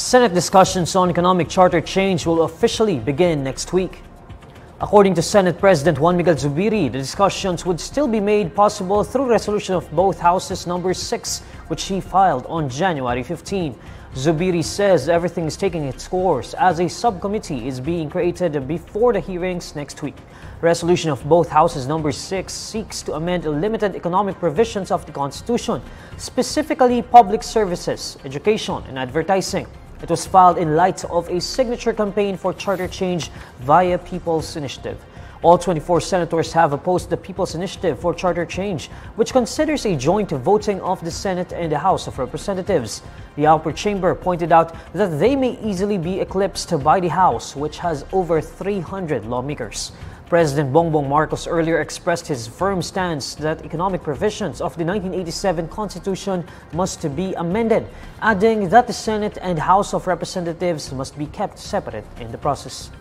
Senate discussions on economic charter change will officially begin next week. According to Senate President Juan Miguel Zubiri, the discussions would still be made possible through resolution of both houses number 6, which he filed on January 15. Zubiri says everything is taking its course as a subcommittee is being created before the hearings next week. Resolution of both houses number 6 seeks to amend limited economic provisions of the Constitution, specifically public services, education, and advertising. It was filed in light of a signature campaign for charter change via People's Initiative. All 24 senators have opposed the People's Initiative for Charter Change, which considers a joint voting of the Senate and the House of Representatives. The upper chamber pointed out that they may easily be eclipsed by the House, which has over 300 lawmakers. President Bongbong Marcos earlier expressed his firm stance that economic provisions of the 1987 Constitution must be amended, adding that the Senate and House of Representatives must be kept separate in the process.